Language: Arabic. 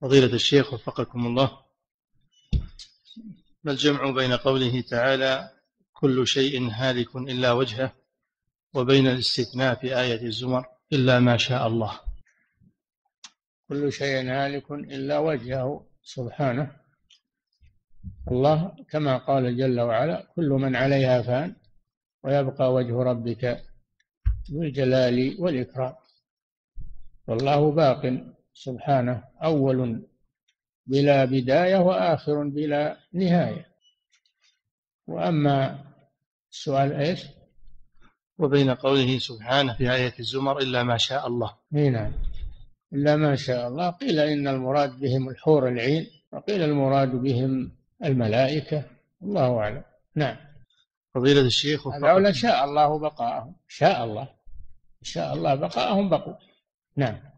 فضيلة الشيخ وفقكم الله. ما الجمع بين قوله تعالى كل شيء هالك إلا وجهه وبين الاستثناء في آية الزمر إلا ما شاء الله؟ كل شيء هالك إلا وجهه سبحانه. الله كما قال جل وعلا كل من عليها فان ويبقى وجه ربك ذو الجلال والإكرام. والله باق سبحانه أول بلا بداية وآخر بلا نهاية. وأما السؤال إيش؟ وبين قوله سبحانه في آية الزمر إلا ما شاء الله. نعم. إلا ما شاء الله. قيل إن المراد بهم الحور العين وقيل المراد بهم الملائكة. الله أعلم. نعم. فضيلة الشيخ هذا شاء الله بقاءهم. شاء الله. شاء الله بقاءهم بقوا. نعم.